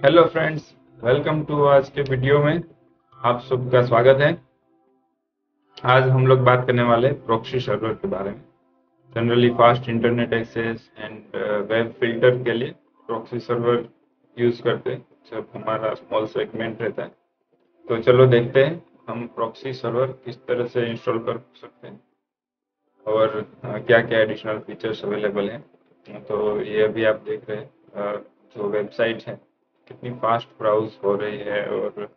Hello friends welcome to आज के video में आप सबका स्वागत है। आज हम लोग बात करने वाले प्रॉक्सी सर्वर के बारे में। Generally fast internet access and web filter के लिए प्रॉक्सी सर्वर यूज़ करते हैं। जब हमारा स्मॉल सेगमेंट रहता है। तो चलो देखते हैं हम प्रॉक्सी सर्वर किस तरह से इंस्टॉल कर सकते हैं। और क्या क्या एडिशनल फीचर्स अवेलेबल हैं। तो ये अभी आप देख रहे हैं जो वेबसाइट है। कितनी फास्ट ब्राउज हो रही है और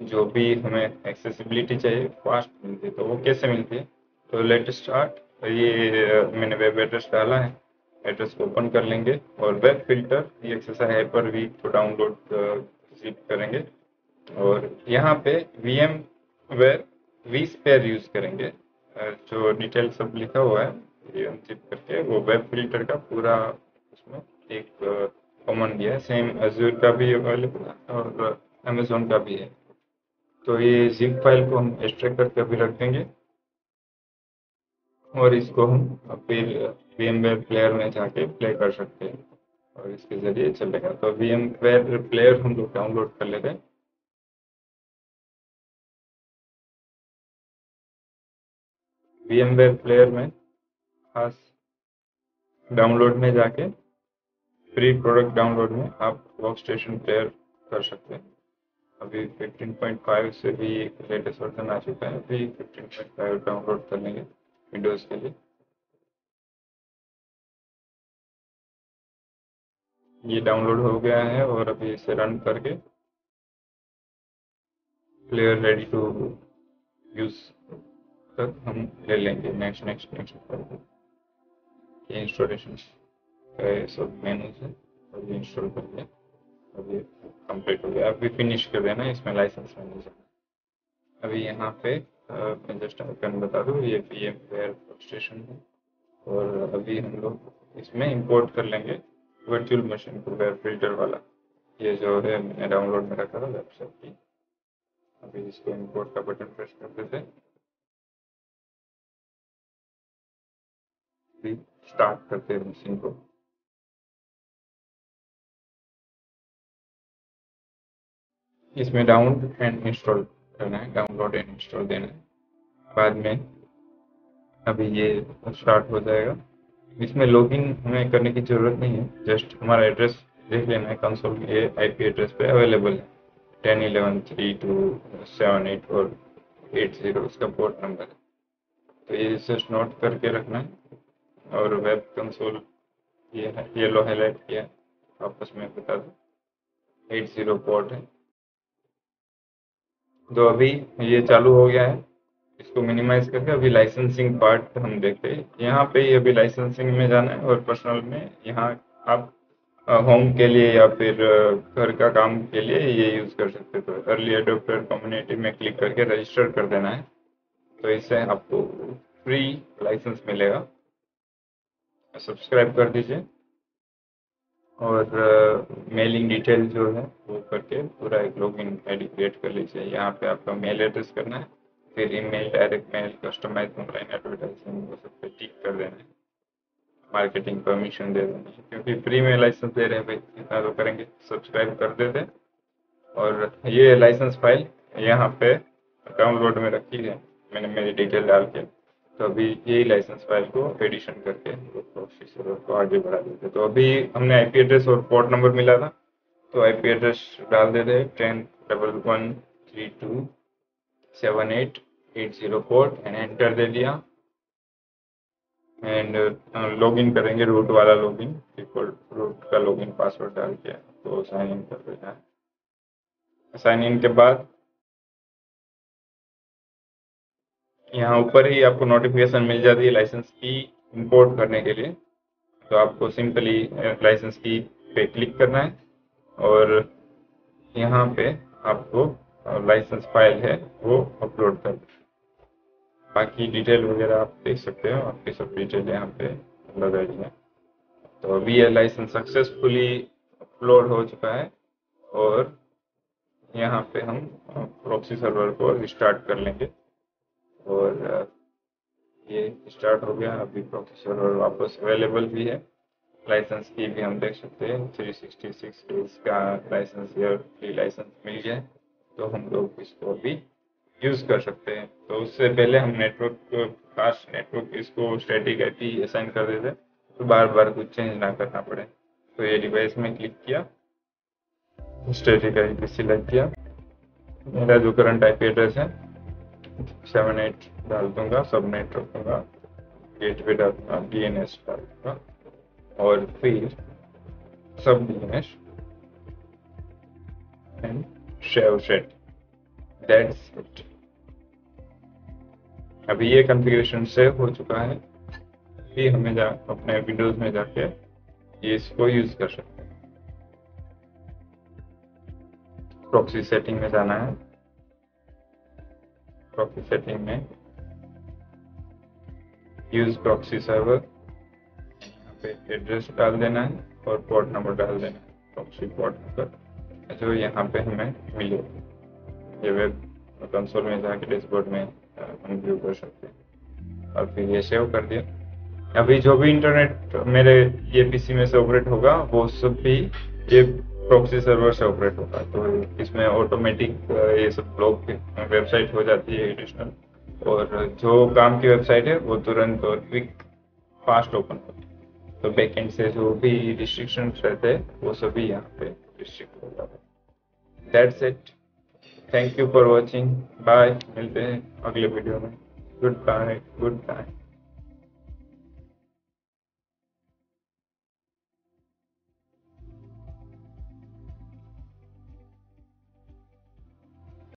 जो भी हमें एक्सेसिबिलिटी चाहिए फास्ट मिलती है तो वो कैसे मिलती है? तो लेट स्टार्ट ये, मैंने वेब एड्रेस डाला है एड्रेस ओपन कर लेंगे और वेब फ़िल्टर ये एक्सरसाइज हाइपर वी को डाउनलोड करेंगे और यहाँ पे V M ware V sphere use करेंगे जो डिटेल सब लिखा हुआ है, ये करके वो वेब फ़िल्टर का पूरा उसमें एक कॉमन दिया है सेम अजूर का भी अवेलेबल है और अमेजोन का भी है। तो ये जिप फ़ाइल को हम एक्सट्रैक्ट करके अभी रख देंगे और इसको हम फिर वी एम प्लेयर में जाके प्ले कर सकते हैं और इसके ज़रिए चलेगा। तो वी एम प्लेयर हम लोग डाउनलोड कर लेते हैं। वी एम प्लेयर में खास डाउनलोड में जाके फ्री प्रोडक्ट डाउनलोड में आप वर्क स्टेशन प्लेयर कर सकते हैं। अभी 15.5 से भी लेटेस्ट वर्जन आ चुका है, अभी 15.5 डाउनलोड कर लेंगे विंडोज़ के लिए। ये डाउनलोड हो गया है और अभी इसे रन करके प्लेयर रेडी टू यूज़ तक हम ले लेंगे। नेक्स्ट नेक्स्ट नेक्स्ट इंस्टॉलेशन सब मेनू से और ये इंस्टॉल कर लिया ये कंप्लीट हो गया। अभी फिनिश कर देना इसमें लाइसेंस मैनेजर अभी यहाँ पे मैं जस्ट आइकन बता दूँ, ये पी एम वेयर स्टेशन है। और अभी हम लोग इसमें इंपोर्ट कर लेंगे वर्चुअल मशीन को वेब फ़िल्टर वाला। ये जो है, मैंने डाउनलोड में रखा था वेबसाइट की। अभी इसको इंपोर्ट का बटन प्रेस कर देते स्टार्ट करते हैं मशीन को। इसमें डाउन एंड इंस्टॉल करना है। डाउनलोड एंड इंस्टॉल देना है। बाद में अभी ये स्टार्ट हो जाएगा। इसमें लॉगिन हमें करने की ज़रूरत नहीं है। जस्ट हमारा एड्रेस देख लेना है। कंसोल ये आईपी एड्रेस पे अवेलेबल है। Ten eleven three two seven eight और एट ज़ीरो उसका पोर्ट नंबर है। तो ये जस्ट नोट करके रखना है। और वेब कंसोल ये येलो हाईलाइट किया। आपस में बता दो। एट ज़ीरो पोर्ट है। तो अभी ये चालू हो गया है। इसको मिनिमाइज करके अभी लाइसेंसिंग पार्ट हम देखते हैं। यहाँ पे ही अभी लाइसेंसिंग में जाना है और पर्सनल में यहाँ आप होम के लिए या फिर घर का काम के लिए ये यूज़ कर सकते हो। तो अर्ली एडोप्टर कम्युनिटी में क्लिक करके रजिस्टर कर देना है। तो इससे आपको फ्री लाइसेंस मिलेगा। सब्सक्राइब कर दीजिए। और मेलिंग डिटेल जो है, वो करके पूरा एक लॉगिन आईडी क्रिएट कर लीजिए। यहाँ पे आपका मेल एड्रेस करना है, फिर email direct mail customise online advertising वो सब पे टिक कर देना है। मार्केटिंग परमिशन दे देना है। क्योंकि फ्री में लाइसेंस दे रहे हैं भाई, इतना तो करेंगे सब्सक्राइब कर देते और ये लाइसेंस फ़ाइल यहाँ पे डाउनलोड में रखी है। मैंने मेरी डिटेल डाल के तो अभी यही लाइसेंस फ़ाइल को एडिशन करके प्रोक्सी को आगे बढ़ा देते तो अभी हमने आईपी एड्रेस और पोर्ट नंबर मिला था तो आईपी एड्रेस डाल देते ten double one three two seven eight eight zero four and enter दे दिया। एंड लॉगिन uh, करेंगे रूट वाला लॉग इन रूट का लॉगिन पासवर्ड डाल के तो साइन इन कर देना है। साइन इन के बाद यहाँ ऊपर ही आपको नोटिफिकेशन मिल जाती है लाइसेंस की इंपोर्ट करने के लिए। तो आपको सिंपली लाइसेंस की पे क्लिक करना है और यहाँ पे आपको लाइसेंस फ़ाइल है, वो अपलोड कर बाकी डिटेल वगैरह आप देख सकते हो, आपकी सब डिटेल यहाँ पे लगाई है। तो अभी यह लाइसेंस सक्सेसफुली अपलोड हो चुका है और यहाँ पे हम प्रॉक्सी सर्वर को रिस्टार्ट कर लेंगे। और ये स्टार्ट हो गया। अभी प्रोसेसर और वापस अवेलेबल भी है। लाइसेंस की भी हम देख सकते हैं। 366 डेज़ का लाइसेंस या फ्री लाइसेंस मिल गया तो हम लोग इसको अभी यूज़ कर सकते हैं। तो उससे पहले हम नेटवर्क फास्ट नेटवर्क इसको स्टैटिक आईपी असाइन कर देते तो बार बार कुछ चेंज ना करना पड़े। तो ये डिवाइस में क्लिक किया। स्टैटिक आईपी सिलेक्ट किया। मेरा जो करंट आईपी एड्रेस है सेवन एट डाल दूँगा, सब नेट रखूँगा गेट पे डाल दूँगा डी एन एस डाल दूँगा, और फिर सब D N S and save set that's it अभी ये कॉन्फ़िगरेशन सेव हो चुका है। अभी हमें जा, अपने विंडोज़ में जाके ये इसको यूज़ कर सकते हैं। प्रॉक्सी सेटिंग में जाना है। प्रॉक्सी सेटिंग में। यूज़ प्रॉक्सी सर्वर यहाँ पे एड्रेस डाल देना है और पोर्ट नंबर डाल देना है प्रॉक्सी पोर्ट नंबर जो यहाँ पे हमें मिले, ये वेब कंसोल में जाके डैशबोर्ड में हम व्यू कर सकते हैं। और फिर ये सेव कर दिया। अभी जो भी इंटरनेट मेरे ये पीसी में से ऑपरेट होगा, वो सब भी ये प्रॉक्सी सर्वर से ऑपरेट होगा तो इसमें ऑटोमेटिक ये सब ब्लॉक वेबसाइट हो जाती है एडिशनल और जो काम की वेबसाइट है वो तुरंत और क्विक फास्ट ओपन होती है। तो बैकएंड से जो भी रिस्ट्रिक्शन रहते हैं वो सभी यहाँ पे रिस्ट्रिक्ट हो जाते हैं। That's it thank you for watching bye मिलते हैं अगले वीडियो में। Good bye good bye